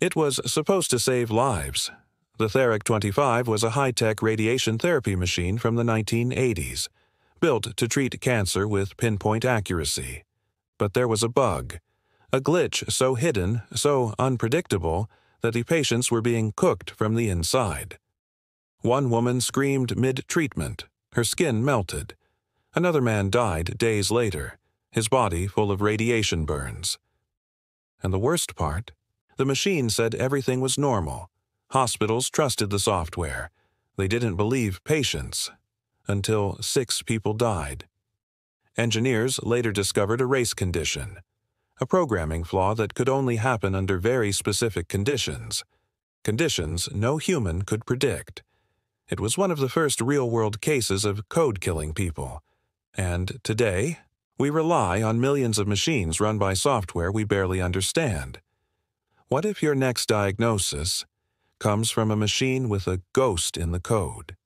It was supposed to save lives. The Therac 25 was a high tech radiation therapy machine from the 1980s, built to treat cancer with pinpoint accuracy. But there was a bug, a glitch so hidden, so unpredictable, that the patients were being cooked from the inside. One woman screamed mid treatment, her skin melted. Another man died days later, his body full of radiation burns. And the worst part? The machine said everything was normal. Hospitals trusted the software. They didn't believe patients. Until six people died. Engineers later discovered a race condition, a programming flaw that could only happen under very specific conditions, conditions no human could predict. It was one of the first real world cases of code killing people. And today, we rely on millions of machines run by software we barely understand. What if your next diagnosis comes from a machine with a ghost in the code?